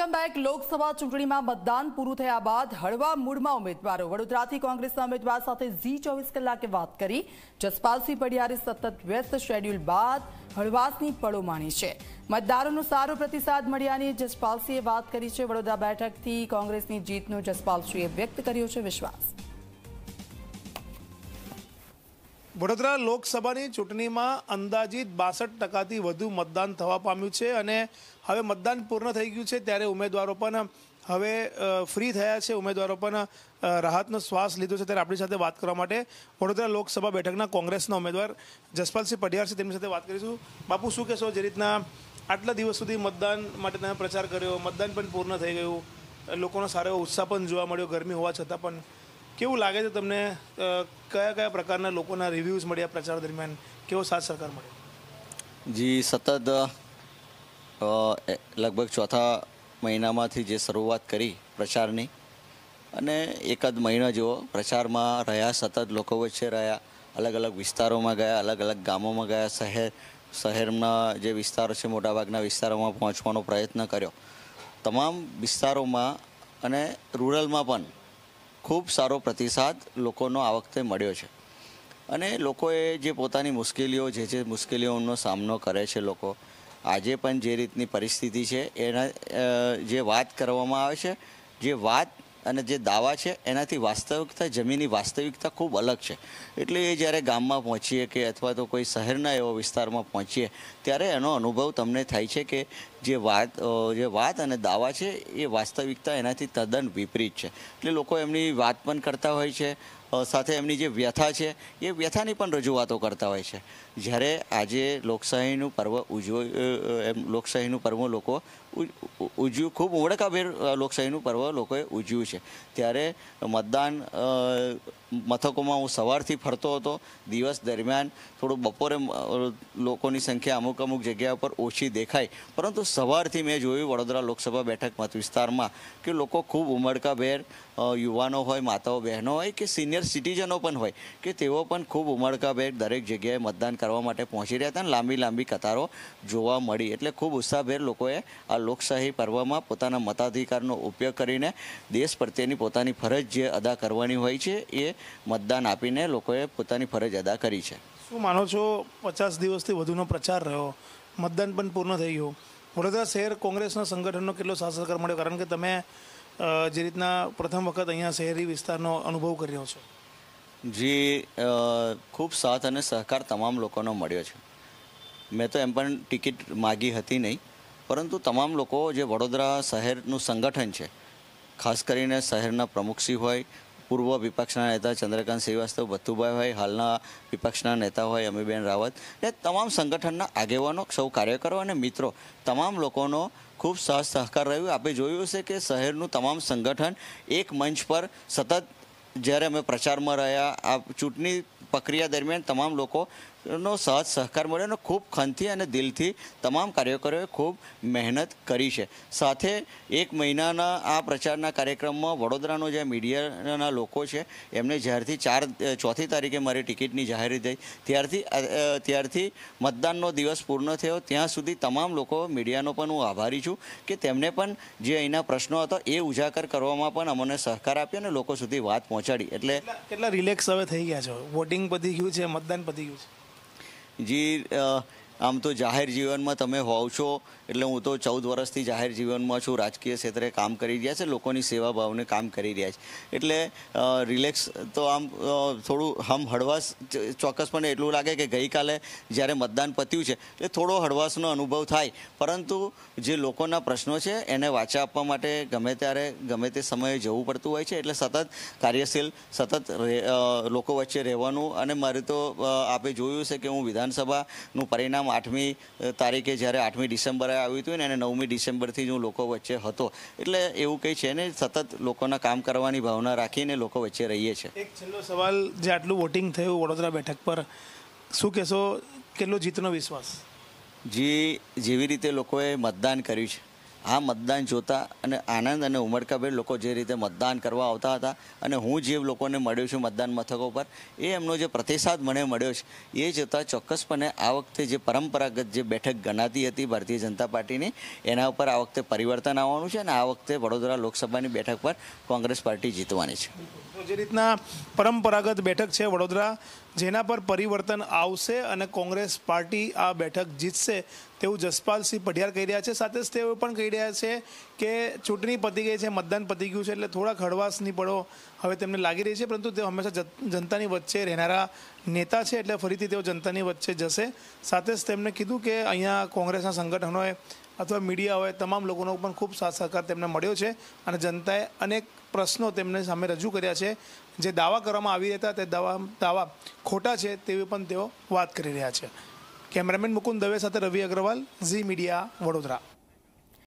Welcome back Lok Sabha ચૂંટણીમાં મતદાન પૂરું થયા બાદ હળવા મૂળમાં ઉમેદવારો. વડોદરાથી કોંગ્રેસના ઉમેદવાર સાથે ઝી ચોવીસ કલાકે વાત કરી. જસપાલસિંહ પડિયારે સતત વ્યસ્ત શેડ્યુલ બાદ હળવાશની પળો માણી છે. મતદારોનો સારો પ્રતિસાદ મળ્યાની જસપાલસિંહે વાત કરી છે. વડોદરા બેઠકથી કોંગ્રેસની જીતનો જસપાલસિંહે વ્યક્ત કર્યો છે. વિશ્વાસ. વડોદરા લોકસભાની ચૂંટણીમાં અંદાજિત બાસઠ ટકાથી વધુ મતદાન થવા પામ્યું છે અને હવે મતદાન પૂર્ણ થઈ ગયું છે ત્યારે ઉમેદવારો પણ હવે ફ્રી થયા છે. ઉમેદવારો પણ રાહતનો શ્વાસ લીધો છે. ત્યારે આપણી સાથે વાત કરવા માટે વડોદરા લોકસભા બેઠકના કોંગ્રેસના ઉમેદવાર જસપાલસિંહ પઢિયાર છે. તેમની સાથે વાત કરીશું. બાપુ, શું કહેશો જે રીતના આટલા દિવસ સુધી મતદાન માટે તમે પ્રચાર કર્યો? મતદાન પણ પૂર્ણ થઈ ગયું. લોકોનો સારો ઉત્સાહ પણ જોવા મળ્યો, ગરમી હોવા છતાં પણ. કેવું લાગે છે તમને કયા કયા પ્રકારના લોકોના રિવ્યૂઝ મળ્યા પ્રચાર દરમિયાન? કેવો સાથ સરકાર મળ્યો? જી, સતત લગભગ ચોથા મહિનામાંથી જે શરૂઆત કરી પ્રચારની, અને એકાદ મહિના જેવો પ્રચારમાં રહ્યા, સતત લોકો વચ્ચે રહ્યા અલગ અલગ વિસ્તારોમાં ગયા અલગ અલગ ગામોમાં ગયા, શહેર, શહેરના જે વિસ્તારો છે, મોટાભાગના વિસ્તારોમાં પહોંચવાનો પ્રયત્ન કર્યો. તમામ વિસ્તારોમાં અને રૂરલમાં પણ ખૂબ સારો પ્રતિસાદ લોકોનો આ વખતે મળ્યો છે. અને લોકોએ જે પોતાની મુશ્કેલીઓ, જે જે મુશ્કેલીઓનો સામનો કરે છે લોકો, આજે પણ જે રીતની પરિસ્થિતિ છે, એના જે વાત કરવામાં આવે છે, જે વાત અને જે દાવા છે, એનાથી વાસ્તવિકતા જમીનની વાસ્તવિકતા ખૂબ અલગ છે. એટલે એ જ્યારે ગામમાં પહોંચીએ કે અથવા તો કોઈ શહેરના એવા વિસ્તારમાં પહોંચીએ, ત્યારે એનો અનુભવ તમને થાય છે કે જે વાત જે વાત અને દાવા છે, એ વાસ્તવિકતા એનાથી તદ્દન વિપરીત છે. એટલે લોકો એમની વાત પણ કરતા હોય છે સાથે એમની જે વ્યથા છે, એ વ્યથાની પણ રજૂઆતો કરતા હોય છે. જ્યારે આજે લોકશાહીનું પર્વ ઉજવ એમ લોકશાહીનું પર્વ લોકો ઉજ- ઉજવ્યું, ખૂબ ઉમળકાભેર લોકશાહીનું પર્વ લોકોએ ઉજવ્યું છે. ત્યારે મતદાન મથકોમાં હું સવારથી ફરતો હતો. દિવસ દરમિયાન થોડું બપોરે લોકોની સંખ્યા અમુક અમુક જગ્યા પર ઓછી દેખાય. પરંતુ સવારથી મેં જોયું વડોદરા લોકસભા બેઠક મત વિસ્તારમાં કે લોકો ખૂબ ઉમળકાભેર યુવાનો હોય, માતાઓ, બહેનો હોય કે સિનિયર સિટીઝનો પણ હોય કે તેઓ પણ ખૂબ ઉમળકાભેર દરેક જગ્યાએ મતદાન કરવા માટે પહોંચી રહ્યા હતા લાંબી લાંબી કતારો જોવા મળી. એટલે ખૂબ ઉત્સાહભેર લોકોએ આ લોકશાહી પર્વમાં પોતાના મતાધિકારનો ઉપયોગ કરીને દેશ પ્રત્યેની પોતાની ફરજ જે અદા કરવાની હોય છે એ મતદાન આપીને લોકોએ પોતાની ફરજ અદા કરી છે. શું માનો છો પચાસ દિવસથી વધુનો પ્રચાર રહ્યો? મતદાન પણ પૂર્ણ થઈ ગયું. વડોદરા શહેર કોંગ્રેસના સંગઠનનો કેટલો સાથ સહકાર મળ્યો? કારણ કે તમે જે રીતના પ્રથમ વખત અહીંયા શહેરી વિસ્તારનો અનુભવ કર્યો છો. જે ખૂબ સાથ અને સહકાર તમામ લોકોનો મળ્યો છે. મેં તો એમ પણ ટિકિટ માગી હતી નહીં. પરંતુ તમામ લોકો જે વડોદરા શહેરનું સંગઠન છે ખાસ કરીને શહેરના પ્રમુખશ્રી હોય પૂર્વ વિપક્ષના નેતા ચંદ્રકાંત શ્રીવાસ્તવ, ભથ્થુભાઈ હોય હાલના વિપક્ષના નેતા હોય અમીબેન રાવત એ તમામ સંગઠનના આગેવાનો, સૌ કાર્યકરો અને મિત્રો, તમામ લોકોનો ખૂબ સહજ સહકાર રહ્યું. આપણે જોયું છે કે શહેરનું તમામ સંગઠન એક મંચ પર સતત જ્યારે અમે પ્રચારમાં રહ્યા, આ ચૂંટણી પ્રક્રિયા દરમિયાન તમામ લોકોનો સાથ સહકાર મળ્યો અને ખૂબ ખનથી અને દિલથી તમામ કાર્યકરોએ ખૂબ મહેનત કરી છે. સાથે એક મહિનાના આ પ્રચારના કાર્યક્રમમાં વડોદરાનો જે મીડિયાના લોકો છે, એમને જ્યારથી ચાર, ચોથી તારીખે મારી ટિકિટની જાહેરાત થઈ. ત્યારથી ત્યારથી મતદાનનો દિવસ પૂર્ણ થયો. ત્યાં સુધી તમામ લોકો મીડિયાનો પણ હું આભારી છું કે તેમને પણ જે અહીંના પ્રશ્નો હતા એ ઉજાગર કરવામાં પણ અમને સહકાર આપ્યો અને લોકો સુધી વાત પહોંચાડી. એટલે કેટલા રિલેક્સ હવે થઈ ગયા છો? વોટિંગ પતી ગયું છે, મતદાન પતી ગયું છે? જી આમ તો જાહેર જીવનમાં તમે હોવ છો, એટલે હું તો ચૌદ વર્ષથી જાહેર જીવનમાં છું, રાજકીય ક્ષેત્રે કામ કરી રહ્યા છે, લોકોની સેવા ભાવને કામ કરી રહ્યા છે. એટલે રિલેક્સ તો આમ થોડું હમ હળવાશ ચોક્કસપણે એટલું લાગે કે ગઈકાલે જ્યારે મતદાન પત્યું છે, એટલે થોડો હળવાશનો અનુભવ થાય. પરંતુ જે લોકોના પ્રશ્નો છે, એને વાચા આપવા માટે ગમે ત્યારે, ગમે તે સમયે જવું પડતું હોય છે, એટલે સતત કાર્યશીલ, સતત લોકો વચ્ચે રહેવાનું અને મારે તો આપે જોયું છે કે હું વિધાનસભાનું પરિણામ આઠમી તારીખે જ્યારે આઠમી ડિસેમ્બરે આવ્યું હતું ને અને નવમી ડિસેમ્બરથી જ હું લોકો વચ્ચે હતો. એટલે એવું કંઈ છે ને સતત લોકોના કામ કરવાની ભાવના રાખીને લોકો વચ્ચે રહીએ છીએ એક છેલ્લો સવાલ જે આટલું વોટિંગ થયું વડોદરા બેઠક પર શું કહેશો કેટલો જીતનો વિશ્વાસ? જે જેવી રીતે લોકોએ મતદાન કર્યું છે. આ મતદાન જોતા અને આનંદ અને ઉમળકાભેર લોકો જે રીતે મતદાન કરવા આવતા હતા અને હું જે લોકોને મળ્યો છું મતદાન મથકો પર, એ એમનો જે પ્રતિસાદ મને મળ્યો છે, એ જોતાં ચોક્કસપણે આ વખતે જે પરંપરાગત જે બેઠક ગણાતી હતી ભારતીય જનતા પાર્ટીની, એના ઉપર આ વખતે પરિવર્તન આવવાનું છે અને આ વખતે વડોદરા લોકસભાની બેઠક પર કોંગ્રેસ પાર્ટી જીતવાની છે. જે રીતના પરંપરાગત બેઠક છે વડોદરા જેના પર પરિવર્તન આવશે અને કોંગ્રેસ પાર્ટી આ બેઠક જીતશે તેવું જસપાલસિંહ પઢિયાર કહી રહ્યા છે. સાથે જ તેઓ પણ કહી રહ્યા છે કે ચૂંટણી પતી ગઈ છે, મતદાન પતી ગયું છે, એટલે થોડાક હળવાશની પડો. હવે તેમને લાગી રહી છે, પરંતુ તેઓ હંમેશા જનતાની વચ્ચે રહેનારા નેતા છે, એટલે ફરીથી તેઓ જનતાની વચ્ચે જશે. સાથે જ તેમણે કીધું કે અહીંયા કોંગ્રેસના સંગઠનોએ અથવા મીડિયા હોય તમામ લોકોનો પણ ખૂબ સાથ સહકાર તેમને મળ્યો છે અને જનતાએ અનેક પ્રશ્નો તેમને સામે રજૂ કર્યા છે. જે દાવા કરવામાં આવી હતા તે દાવા દાવા ખોટા છે તેવી પણ તેઓ વાત કરી રહ્યા છે. કેમેરામેન મુકુંદ દવે સાથે રવિ અગ્રવાલ, ઝી મીડિયા વડોદરા.